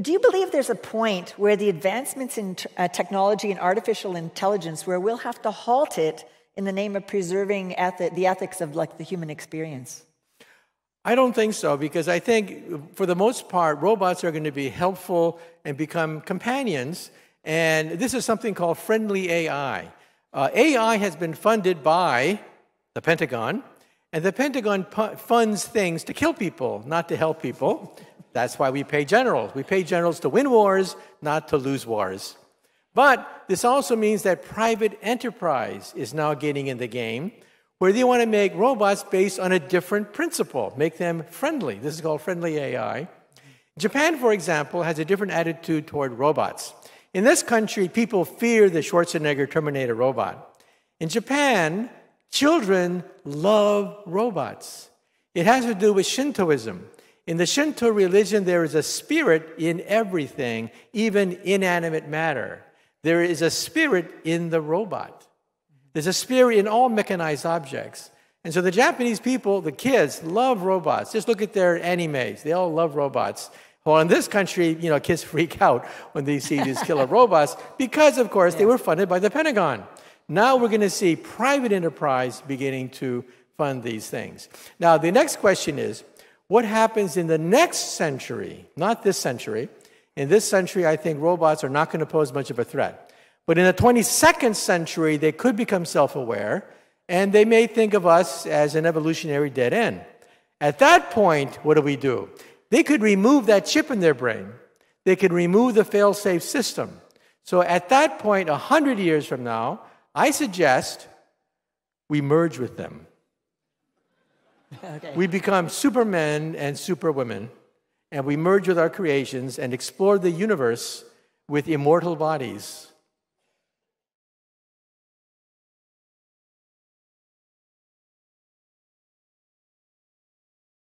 do you believe there's a point where the advancements in uh, technology and artificial intelligence where we'll have to halt it in the name of preserving ethi- the ethics of like the human experience? I don't think so because I think for the most part robots are going to be helpful and become companions and this is something called friendly AI. Uh, AI has been funded by the Pentagon and the Pentagon funds things to kill people, not to help people. That's why we pay generals. We pay generals to win wars, not to lose wars. But this also means that private enterprise is now getting in the game where they want to make robots based on a different principle, make them friendly. This is called friendly AI. Japan, for example, has a different attitude toward robots. In this country, people fear the Schwarzenegger Terminator robot. In Japan, children love robots. It has to do with Shintoism. In the Shinto religion, there is a spirit in everything, even inanimate matter. There is a spirit in the robot. There's a spirit in all mechanized objects. And so the Japanese people, the kids, love robots. Just look at their animes. They all love robots. Well, in this country, you know, kids freak out when they see these killer robots because, of course, they were funded by the Pentagon. Now we're going to see private enterprise beginning to fund these things. Now, the next question is what happens in the next century, not this century? In this century, I think robots are not going to pose much of a threat. But in the 22nd century, they could become self aware and they may think of us as an evolutionary dead end. At that point, what do we do? They could remove that chip in their brain, they could remove the fail safe system. So at that point, 100 years from now, I suggest we merge with them. Okay. We become supermen and superwomen, and we merge with our creations and explore the universe with immortal bodies